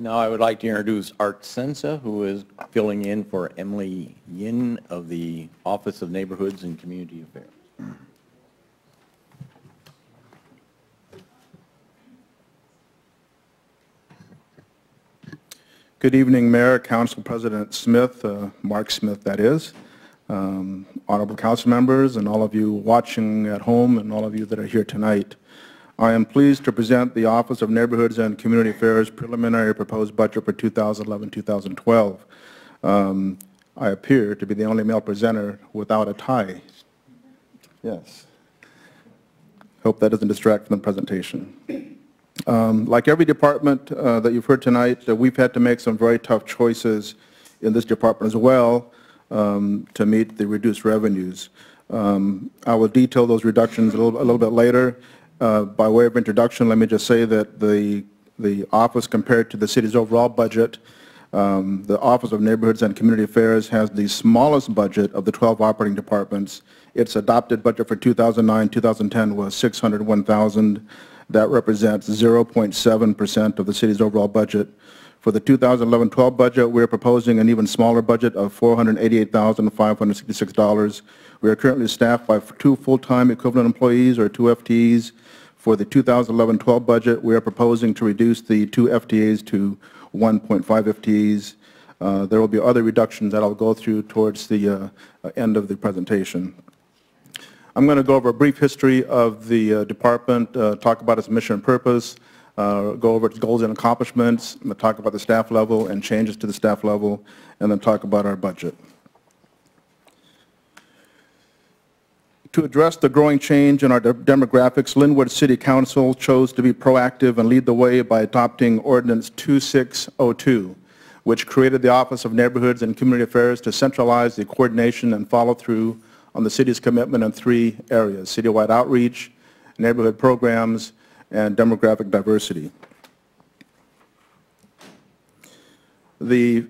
Now I would like to introduce Art Sensa, who is filling in for Emily Yim of the Office of Neighborhoods and Community Affairs. Good evening, Mayor, Council President Smith, uh, Mark Smith, that is, um, honorable council members, and all of you watching at home, and all of you that are here tonight. I am pleased to present the Office of Neighborhoods and Community Affairs preliminary proposed budget for 2011-2012. Um, I appear to be the only male presenter without a tie. Yes. Hope that doesn't distract from the presentation. Um, Like every department uh, that you've heard tonight, uh, we've had to make some very tough choices in this department as well um, to meet the reduced revenues. Um, I will detail those reductions a little a little bit later. Uh, By way of introduction, let me just say that the the office compared to the city's overall budget, um, the Office of Neighborhoods and Community Affairs has the smallest budget of the 12 operating departments. Its adopted budget for 2009-2010 was 601000 That represents 0.7% of the city's overall budget. For the 2011-12 budget, we're proposing an even smaller budget of $488,566. We are currently staffed by two full-time equivalent employees, or two FTEs. For the 2011-12 budget, we are proposing to reduce the two FTEs to 1.5 FTEs. Uh, There will be other reductions that I'll go through towards the uh, end of the presentation. I'm going to go over a brief history of the uh, department, uh, talk about its mission and purpose, uh, go over its goals and accomplishments, and talk about the staff level and changes to the staff level, and then talk about our budget. To address the growing change in our de- demographics, Lynnwood City Council chose to be proactive and lead the way by adopting Ordinance 2602, which created the Office of Neighborhoods and Community Affairs to centralize the coordination and follow-through on the city's commitment in three areas, citywide outreach, neighborhood programs, and demographic diversity. The,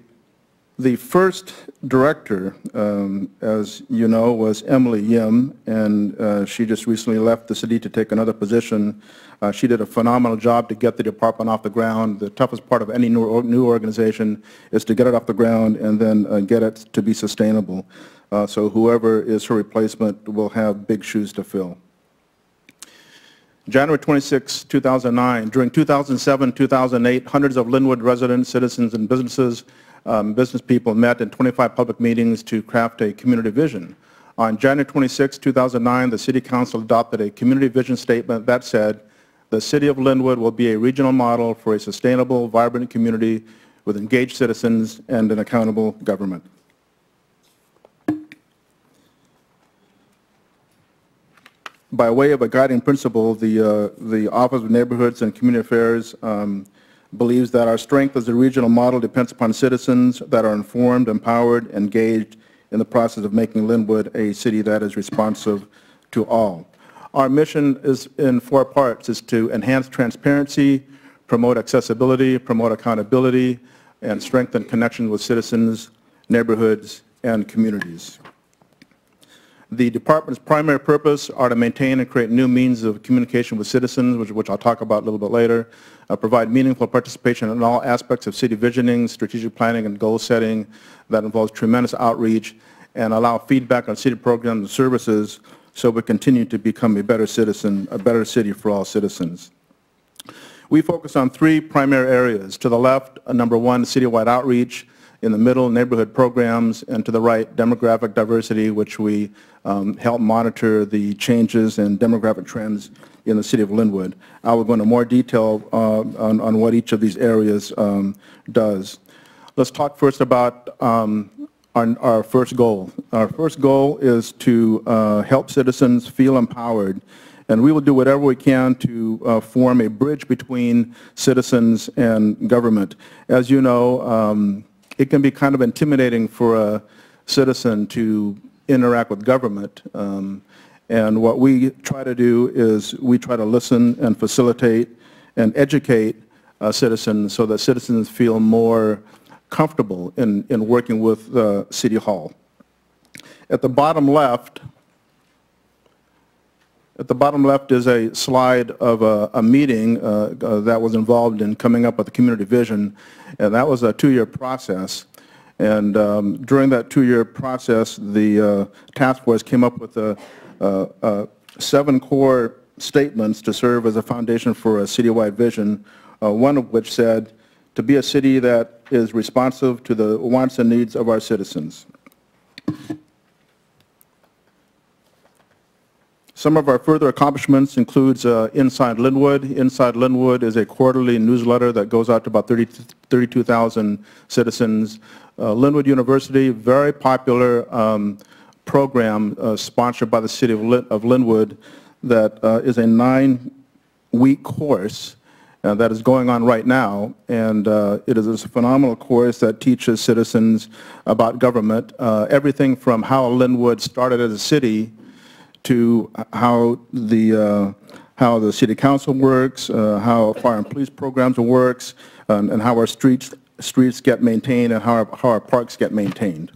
the first director, um, as you know, was Emily Yim, and uh, she just recently left the city to take another position. Uh, She did a phenomenal job to get the department off the ground. The toughest part of any new or- new organization is to get it off the ground and then uh, get it to be sustainable. Uh, So whoever is her replacement will have big shoes to fill. January 26, 2009, during 2007, 2008, hundreds of Lynnwood residents, citizens, and businesses, um, business people met in 25 public meetings to craft a community vision. On January 26, 2009, the City Council adopted a community vision statement that said, "The City of Lynnwood will be a regional model for a sustainable, vibrant community with engaged citizens and an accountable government." by way of a guiding principle, the, uh, the Office of Neighborhoods and Community Affairs um, believes that our strength as a regional model depends upon citizens that are informed, empowered, engaged in the process of making Lynnwood a city that is responsive to all. Our mission is in four parts, is to enhance transparency, promote accessibility, promote accountability, and strengthen connection with citizens, neighborhoods, and communities. The department's primary purpose are to maintain and create new means of communication with citizens, which, which I'll talk about a little bit later, uh, provide meaningful participation in all aspects of city visioning, strategic planning, and goal setting that involves tremendous outreach, and allow feedback on city programs and services so we continue to become a better citizen, a better city for all citizens. We focus on three primary areas. To the left, uh, number one, citywide outreach, in the middle, neighborhood programs, and to the right, demographic diversity, which we um, help monitor the changes and demographic trends in the city of Lynnwood. I will go into more detail uh, on, on what each of these areas um, does. Let's talk first about um, our, our first goal. Our first goal is to uh, help citizens feel empowered and we will do whatever we can to uh, form a bridge between citizens and government. As you know, um, it can be kind of intimidating for a citizen to interact with government. Um, and what we try to do is we try to listen and facilitate and educate uh, citizens so that citizens feel more comfortable in, in working with uh, City Hall. At the bottom left, At the bottom left is a slide of a, a meeting uh, uh, that was involved in coming up with a community vision, and that was a two-year process. And um, during that two-year process, the uh, task force came up with a, seven core statements to serve as a foundation for a citywide vision, uh, one of which said, to be a city that is responsive to the wants and needs of our citizens. Some of our further accomplishments includes uh, Inside Lynnwood. Inside Lynnwood is a quarterly newsletter that goes out to about 30 32,000 citizens. Uh, Lynnwood University, very popular um, program uh, sponsored by the city of, Lin of Lynnwood that uh, is a nine-week course uh, that is going on right now, and uh, it is a phenomenal course that teaches citizens about government, everything from how Lynnwood started as a city to how the uh, how the city council works, uh, how fire and police programs works, um, and how our streets streets get maintained and how our, how our parks get maintained.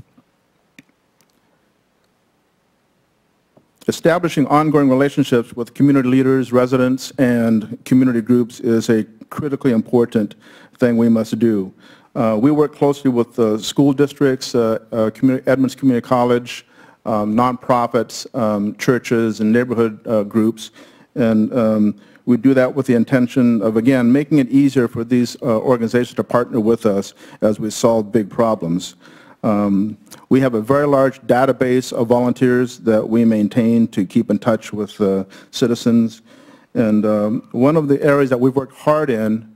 Establishing ongoing relationships with community leaders, residents, and community groups is a critically important thing we must do. Uh, we work closely with uh, school districts, uh, uh, community, Edmonds Community College, um, nonprofits, um, churches, and neighborhood uh, groups, and um, we do that with the intention of, again, making it easier for these uh, organizations to partner with us as we solve big problems. Um, we have a very large database of volunteers that we maintain to keep in touch with uh, citizens. And um, one of the areas that we've worked hard in,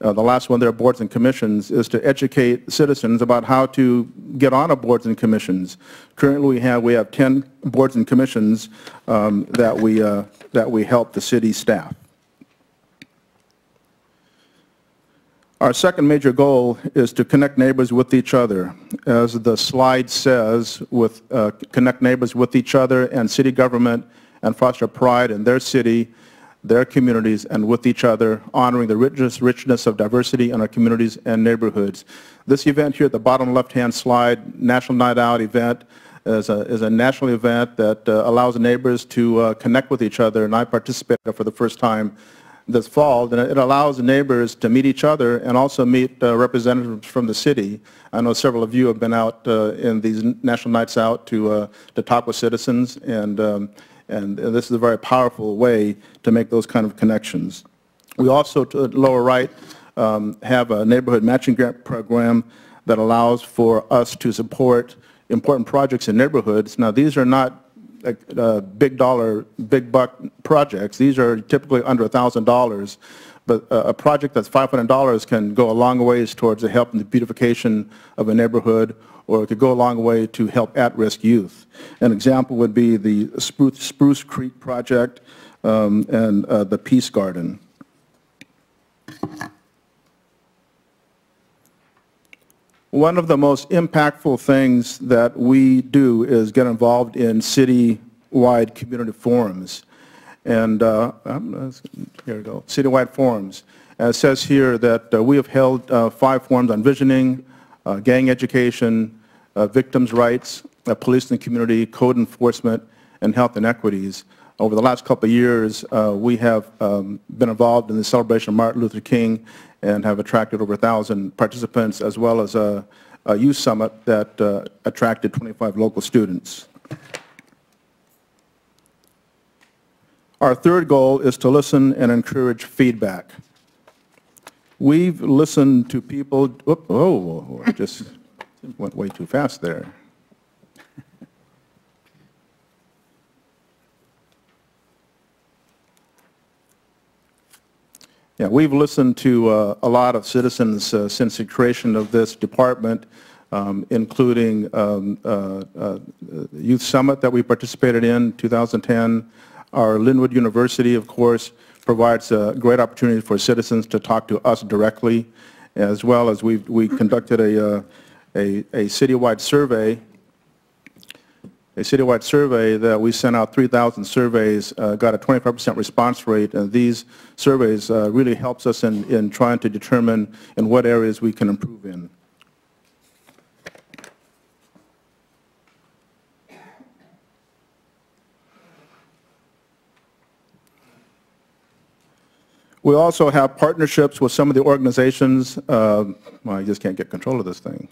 uh, the last one there, boards and commissions, is to educate citizens about how to get on a boards and commissions. Currently, we have we have 10 boards and commissions um, that we uh, that we help the city staff. Our second major goal is to connect neighbors with each other. As the slide says, with, uh, connect neighbors with each other and city government and foster pride in their city, their communities, and with each other, honoring the richness, richness of diversity in our communities and neighborhoods. This event here at the bottom left-hand slide, National Night Out event, is a, is a national event that uh, allows neighbors to uh, connect with each other, and I participated for the first time this fall, and it allows neighbors to meet each other and also meet uh, representatives from the city. I know several of you have been out uh, in these national nights out to, uh, to talk with citizens, and, um, and this is a very powerful way to make those kind of connections. We also, to the lower right, um, have a neighborhood matching grant program that allows for us to support important projects in neighborhoods. Now, these are not uh, big dollar, big buck projects. These are typically under $1,000, but a project that's $500 can go a long ways towards the help the beautification of a neighborhood, or it could go a long way to help at-risk youth. An example would be the Spruce, Spruce Creek project um, and uh, the Peace Garden. One of the most impactful things that we do is get involved in city-wide community forums. And uh, here we go, citywide forums. And it says here that uh, we have held uh, five forums on visioning, uh, gang education, uh, victims' rights, uh, police and community, code enforcement, and health inequities. Over the last couple of years, we have um, been involved in the celebration of Martin Luther King and have attracted over 1,000 participants, as well as a, a youth summit that uh, attracted 25 local students. Our third goal is to listen and encourage feedback. We've listened to people, oh, I just went way too fast there. Yeah, we've listened to uh, a lot of citizens uh, since the creation of this department, um, including um, uh, uh Youth Summit that we participated in 2010. Our Lynnwood University, of course, provides a great opportunity for citizens to talk to us directly, as well as we we conducted a, uh, a, a citywide survey a citywide survey that we sent out 3,000 surveys, uh, got a 25% response rate, and these surveys uh, really helps us in, in trying to determine in what areas we can improve in. We also have partnerships with some of the organizations, uh, well, I just can't get control of this thing.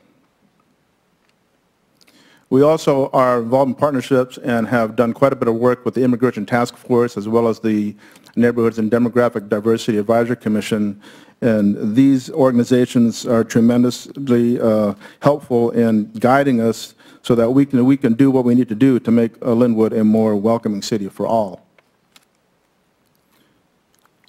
We also are involved in partnerships and have done quite a bit of work with the Immigration Task Force as well as the Neighborhoods and Demographic Diversity Advisory Commission. And these organizations are tremendously uh, helpful in guiding us so that we can, we can do what we need to do to make uh, Lynnwood a more welcoming city for all.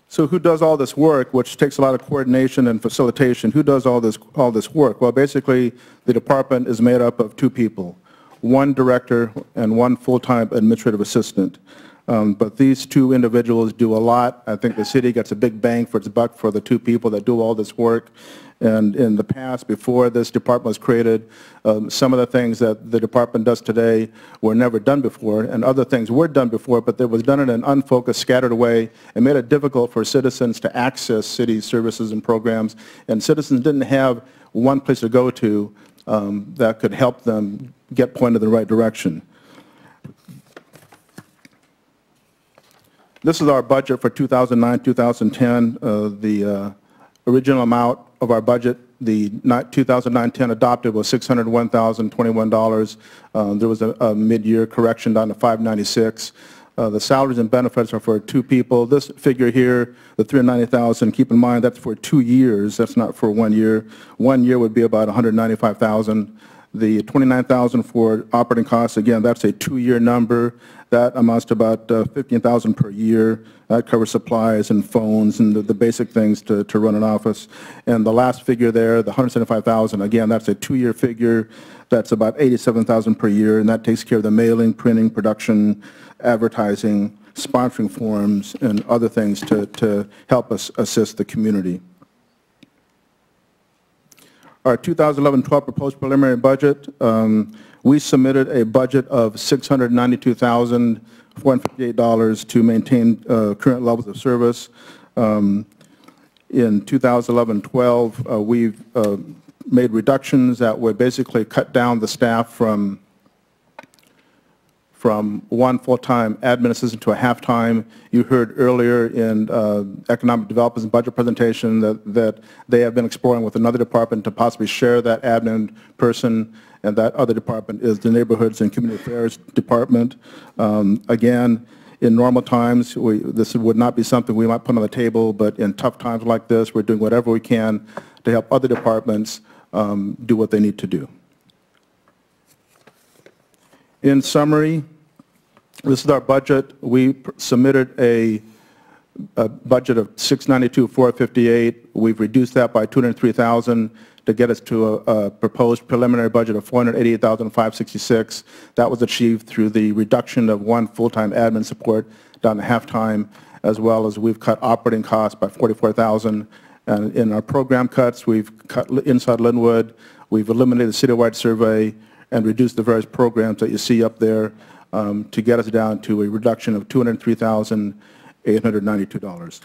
So who does all this work, which takes a lot of coordination and facilitation? Who does all this, all this work? Well, basically, the department is made up of two people, one director and one full-time administrative assistant. Um, But these two individuals do a lot. I think the city gets a big bang for its buck for the two people that do all this work. And in the past, before this department was created, um, some of the things that the department does today were never done before, and other things were done before, but it was done in an unfocused, scattered way, and made it difficult for citizens to access city services and programs. And citizens didn't have one place to go to um, that could help them get pointed in the right direction. This is our budget for 2009, 2010. Uh, The uh, original amount of our budget, the 2009-10 adopted was $601,021. Uh, There was a a mid-year correction down to 596. Uh, The salaries and benefits are for two people. This figure here, the 390,000, keep in mind, that's for two years, that's not for one year. One year would be about 195,000. The 29,000 for operating costs, again, that's a two-year number. That amounts to about uh, 15,000 per year. That covers supplies and phones and the- the basic things to to run an office. And the last figure there, the 175,000, again, that's a two-year figure. That's about 87,000 per year, and that takes care of the mailing, printing, production, advertising, sponsoring forums, and other things to to help us assist the community. Our 2011-12 proposed preliminary budget, um, we submitted a budget of $692,458 to maintain uh, current levels of service. Um, In 2011-12, uh, we've uh, made reductions that would basically cut down the staff from from one full-time admin assistant to a half-time. You heard earlier in uh, Economic Development's budget presentation that, that they have been exploring with another department to possibly share that admin person, and that other department is the Neighborhoods and Community Affairs Department. Um, Again, in normal times, we, this would not be something we might put on the table, but in tough times like this, we're doing whatever we can to help other departments um, do what they need to do. In summary, this is our budget. We submitted a, a budget of 692,458. We've reduced that by 203,000 to get us to a, a proposed preliminary budget of 488,566. That was achieved through the reduction of one full-time admin support down to half-time, as well as we've cut operating costs by 44,000. And in our program cuts, we've cut inside Lynnwood, we've eliminated the citywide survey, and reduce the various programs that you see up there um, to get us down to a reduction of $203,892.